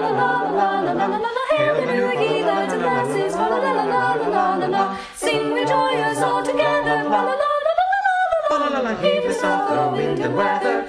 la la la la la la la la Hail the new heathen to masses, fa la la la la la la la la Sing we joyous all together, La la la la la la la la la la. Heave us off the wind and weather,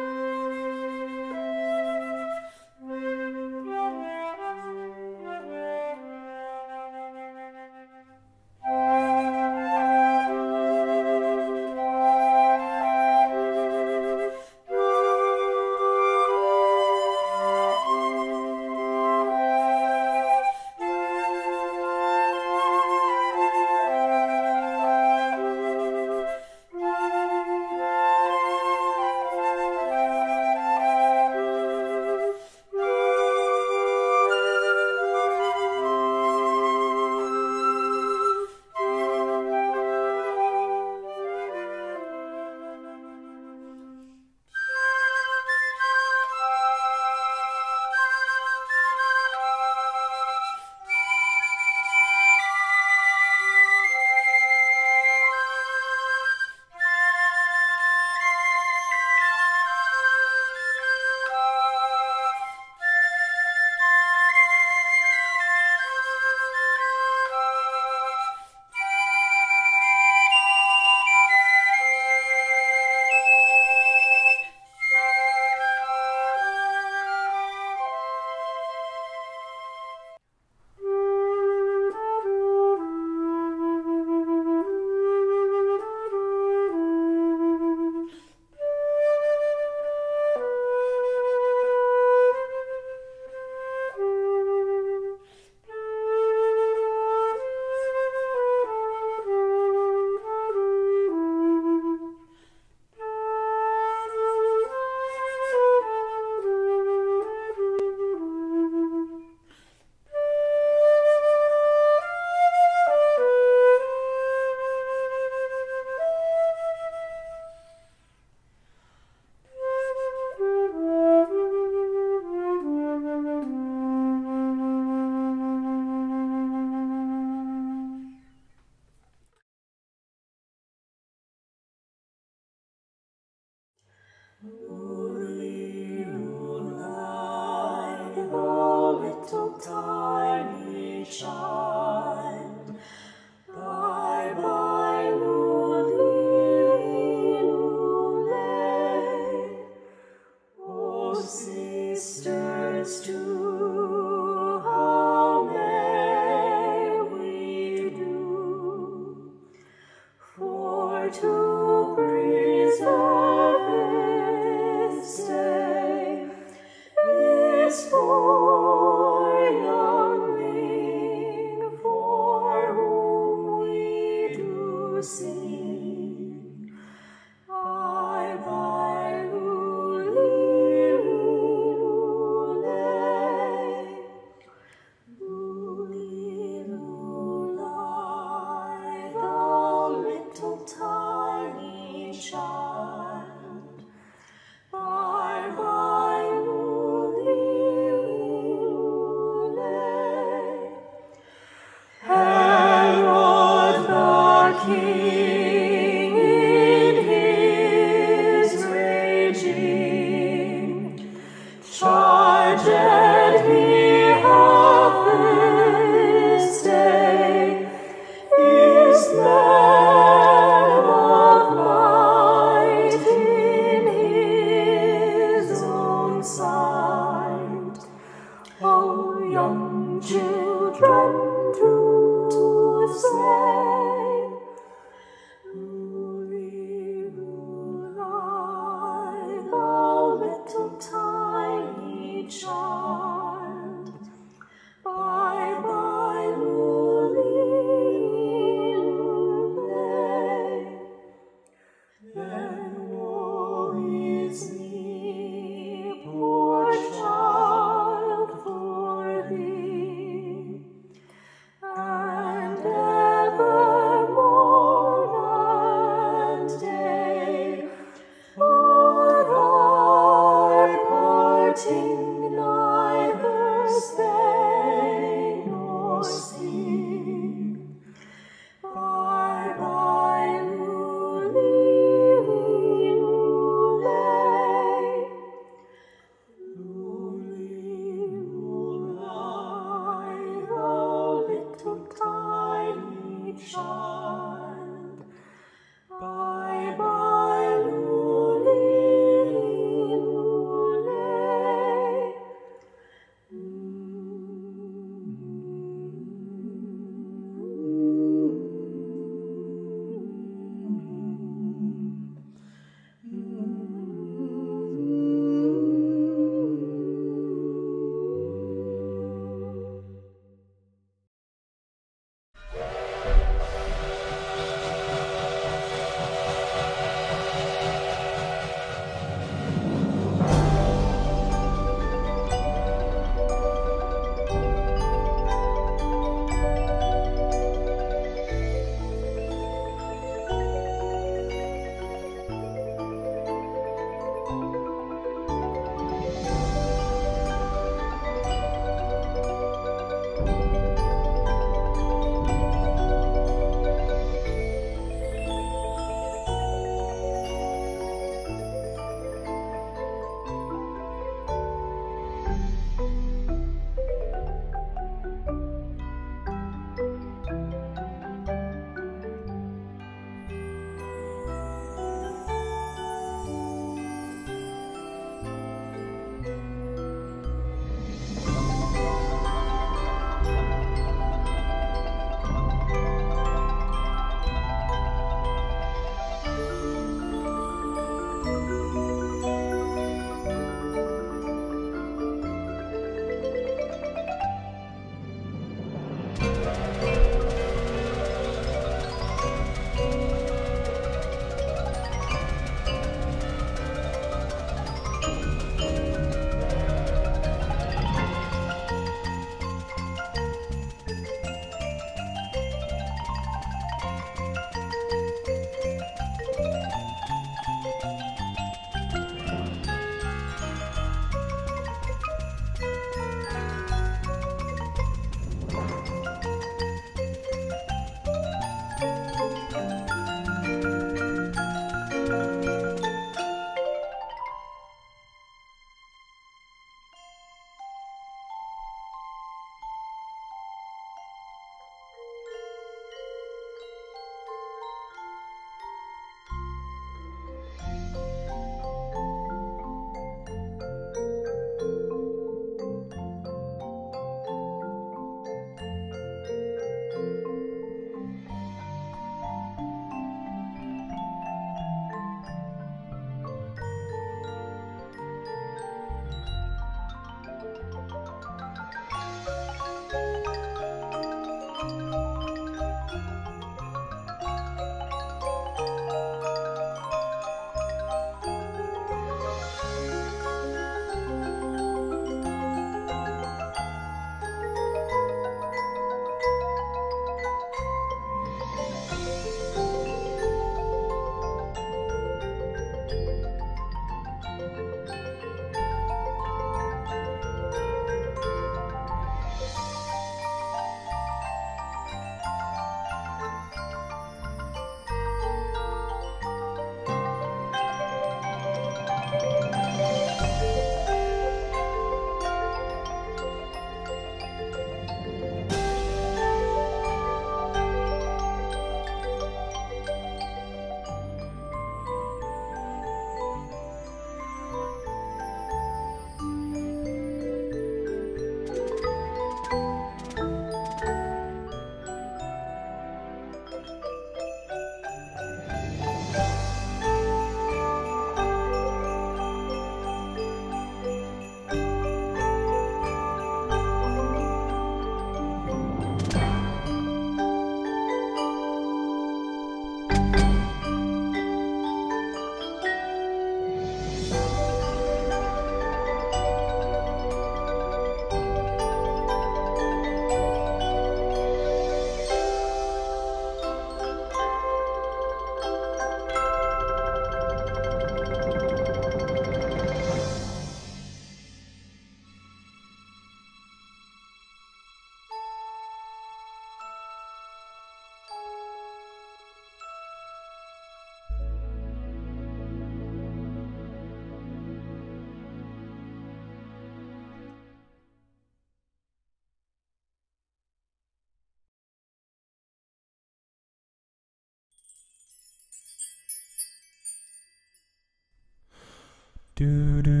Do do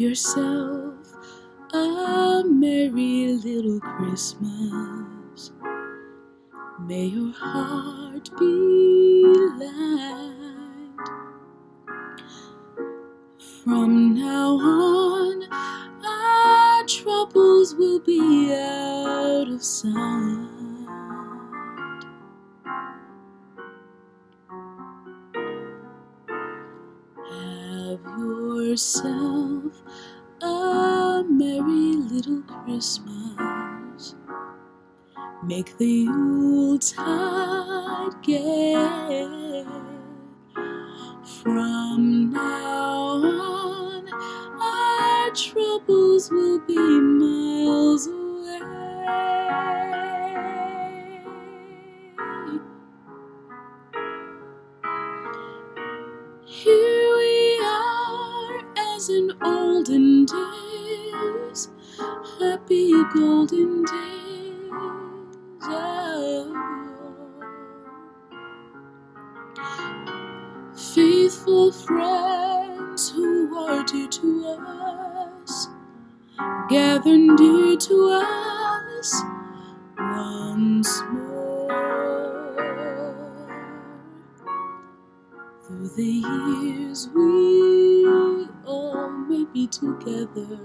yourself a merry little Christmas. May your heart be light. From now on, our troubles will be out of sight. Have yourself a merry little Christmas. Make the Yuletide gay. From now on, our troubles will be miles away. Here we as in olden days, happy golden days. Oh. Faithful friends who are dear to us, gather near to us once more. Through the years, we all may be together.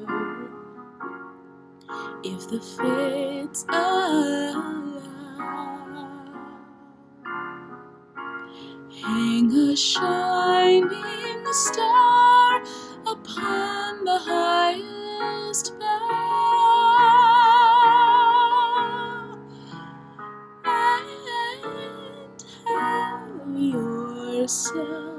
If the fates allow, hang a shining star upon the highest bough and have yourself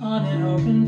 on an open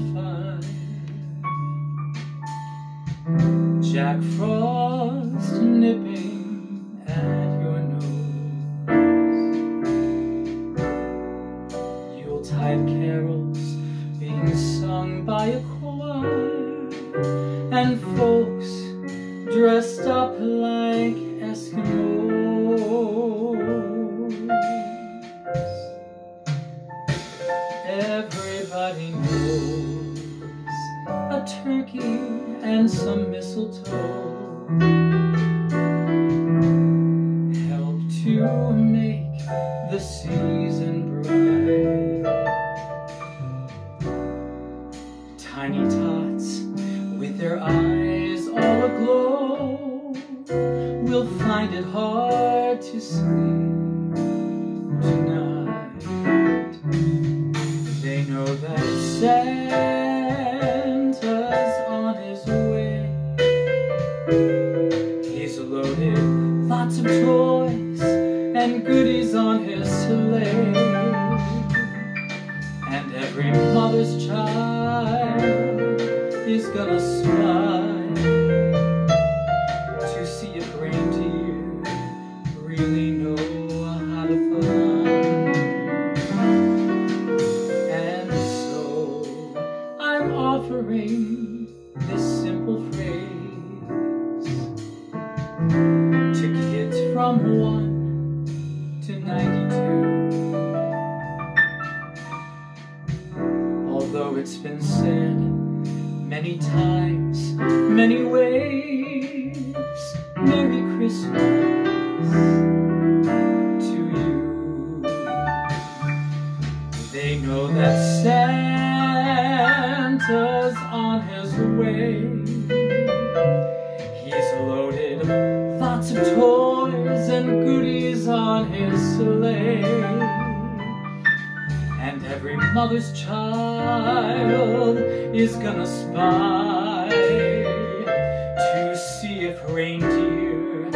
And every mother's child is gonna spy to see if reindeer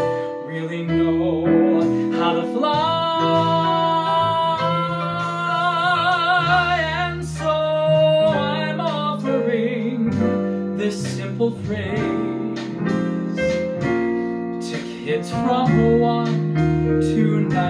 really know how to fly. And so I'm offering this simple phrase to kids from 1 to 92.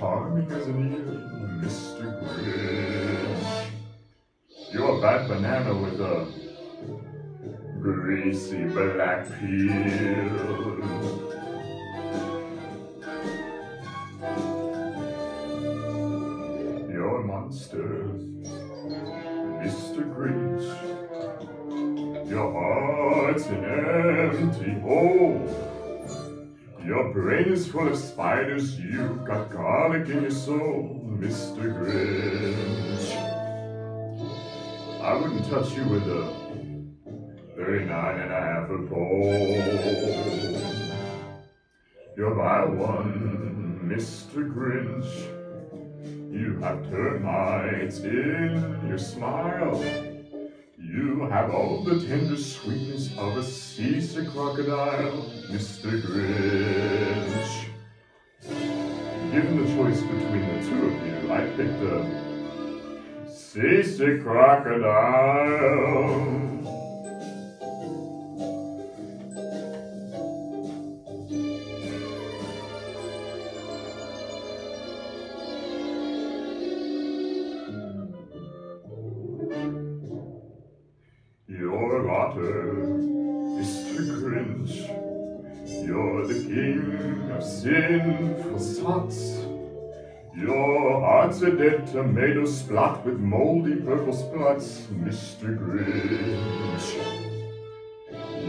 Charming as an eel, Mr. Grinch. You're a bad banana with a greasy black peel. You're a monster, Mr. Grinch. Your heart's an empty hole. Your brain is full of spiders. You've got garlic in your soul, Mr. Grinch. I wouldn't touch you with a 39 and a half a pole. You're my one, Mr. Grinch. You have termites in your smile. You have all the tender sweetness of a seasick crocodile, Mr. Grinch. Given the choice between the two of you, I picked the seasick crocodile. Sinful sots. Your heart's a dead tomato splat with moldy purple spots, Mr. Grinch.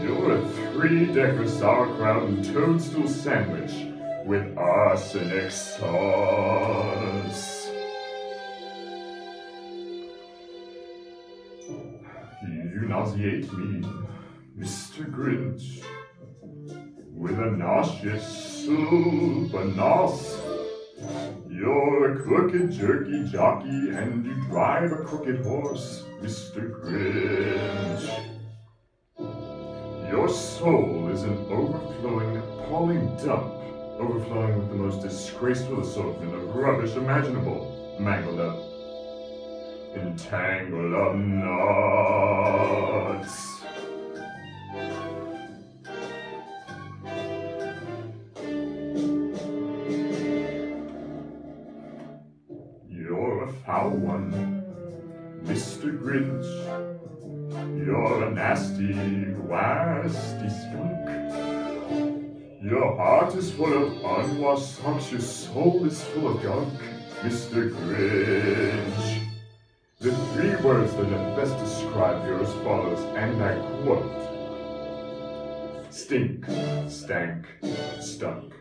You're a three-decker sauerkraut and toadstool sandwich with arsenic sauce. You nauseate me, Mr. Grinch, with a nauseous super nos. You're a crooked jerky jockey and you drive a crooked horse, Mr. Grinch. Your soul is an overflowing, appalling dump, overflowing with the most disgraceful assortment of rubbish imaginable, mangled up entangle of knots. Nasty, wasty skunk. Your heart is full of unwashed socks, your soul is full of gunk, Mr. Grinch. The three words that have best describe you as follows, and I quote Stink, stank, stunk.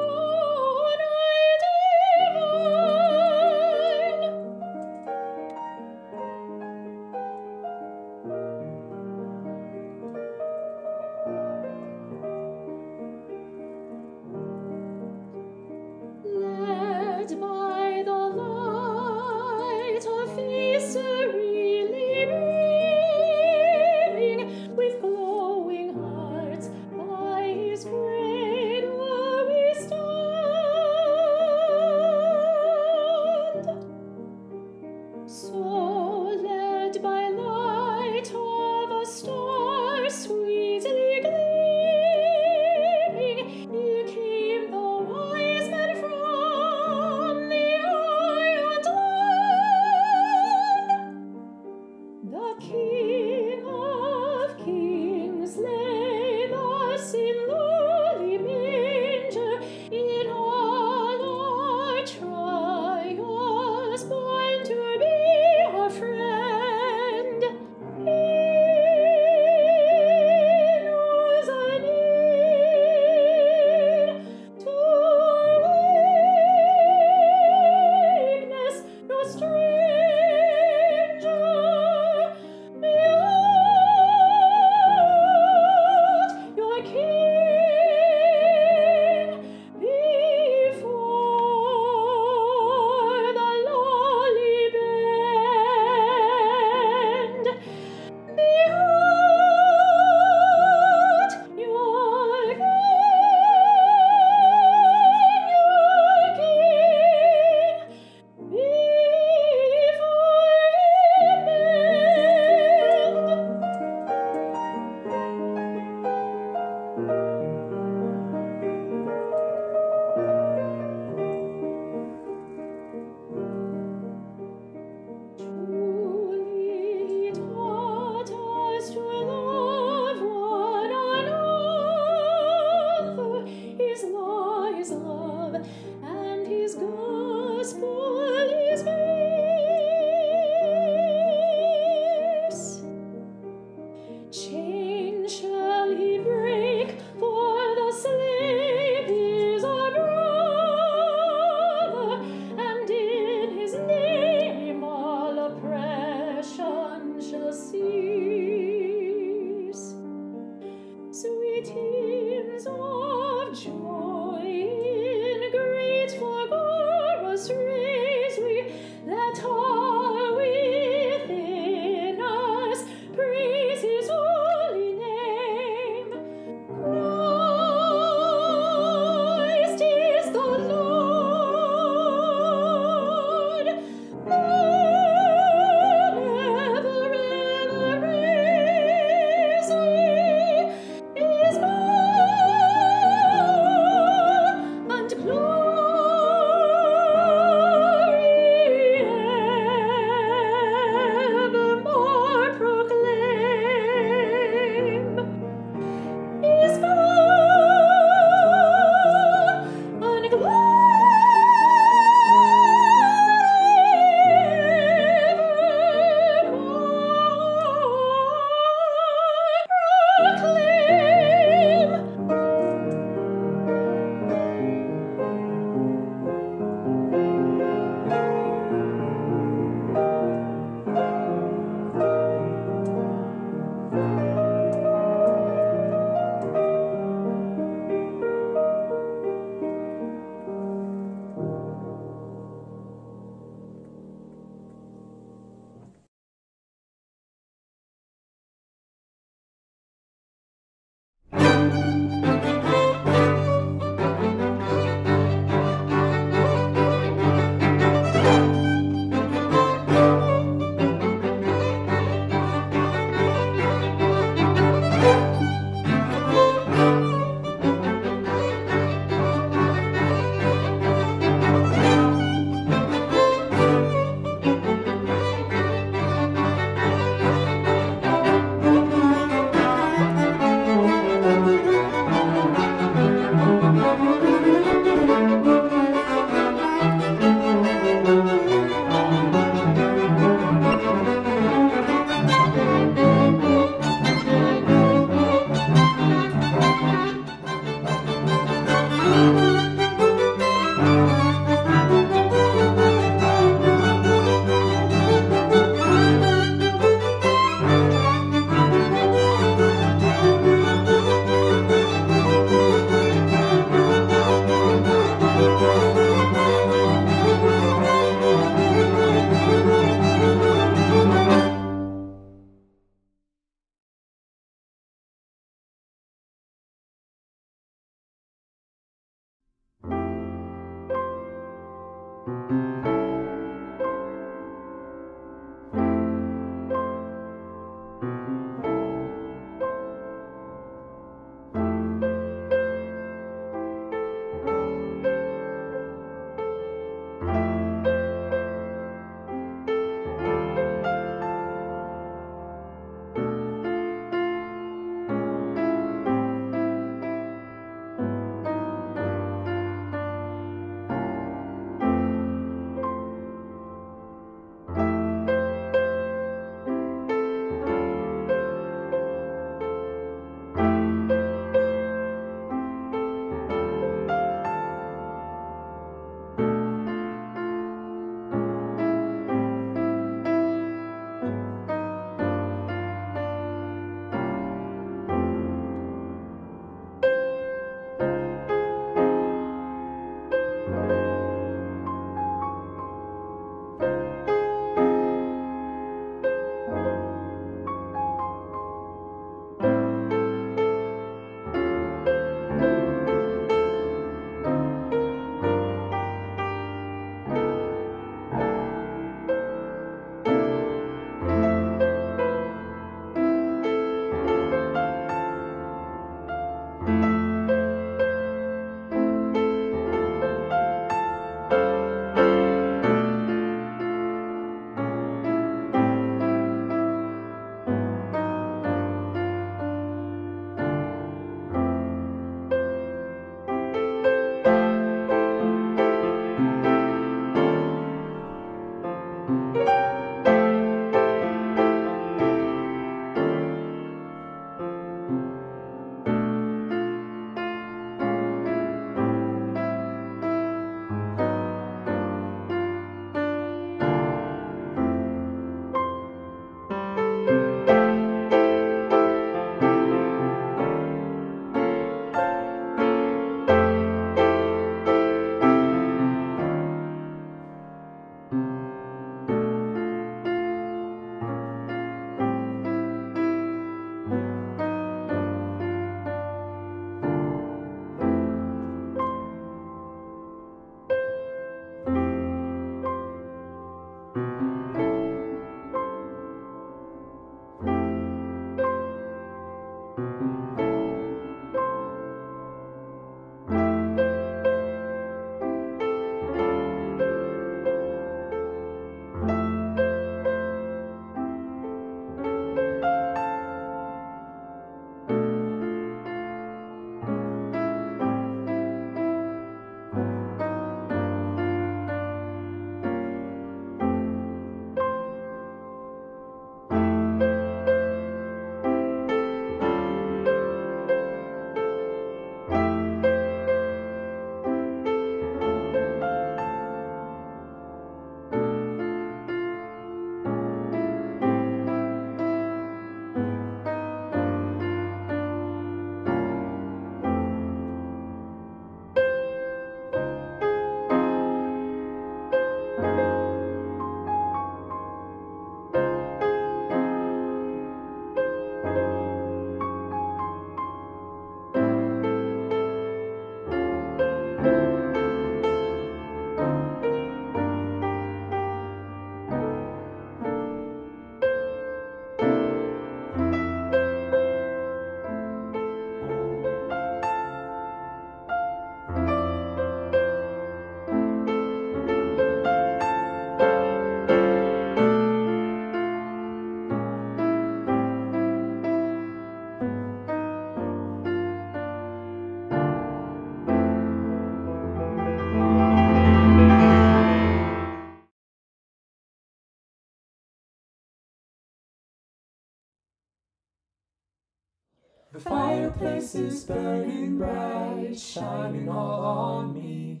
The fireplace is burning bright, shining all on me.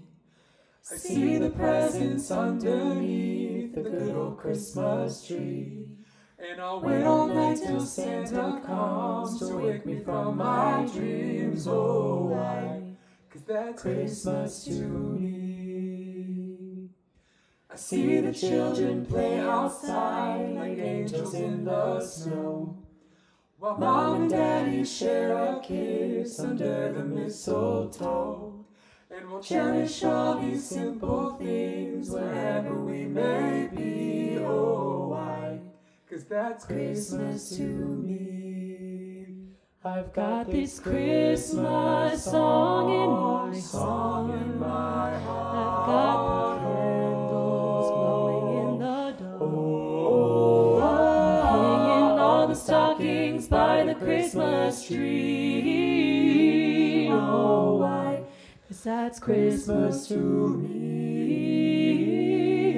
I see the presents underneath the good old Christmas tree. And I'll wait all night till Santa comes to wake me from my dreams. Oh, why? Cause that's Christmas to me. I see the children play outside like angels in the snow. While mom and daddy share a kiss under the mistletoe. And we'll cherish all these simple things wherever we may be. Oh, why? Cause that's Christmas to me. I've got this Christmas song in my song in my heart. I've got Christmas tree. Oh, why? Cause that's Christmas to me.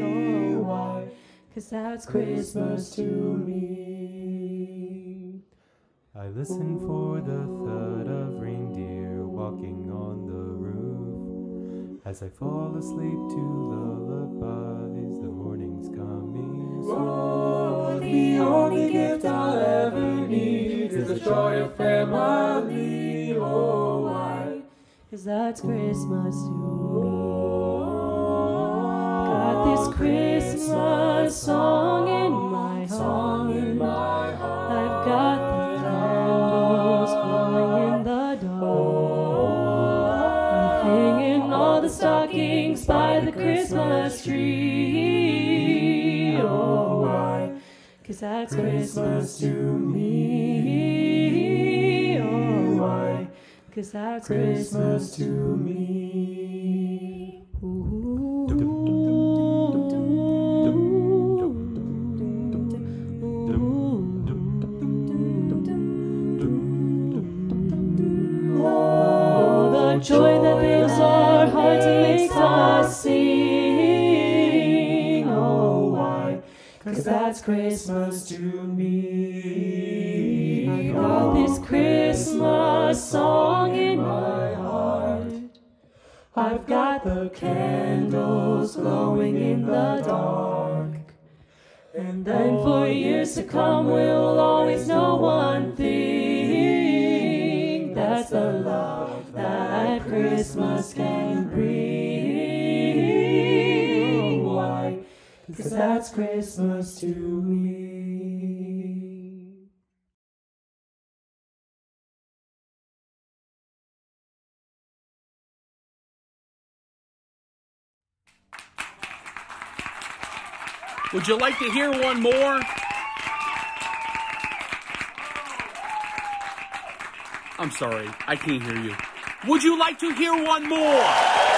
Oh, why? Cause that's Christmas to me. I listen for the thud of reindeer walking on the roof. As I fall asleep to lullabies, the morning's coming. Oh, the only gift I'll ever need joy of family. Oh, why? Cause that's Christmas to me. Oh, got this Christmas song in my Song heart. in my heart. I've got the candles glowing in the dark. I'm hanging all the stockings by the Christmas tree. Oh, why? Cause that's Christmas to me. Cause that's Christmas to me. Oh, the joy that fills our hearts and makes us sing. Oh, why? Cause that's Christmas to me. Christmas song in my heart. I've got the candles glowing in the dark. And then for years to come, we'll always know one thing. That's the love that Christmas can bring. Why? Because that's Christmas to me. Would you like to hear one more? I'm sorry, I can't hear you. Would you like to hear one more?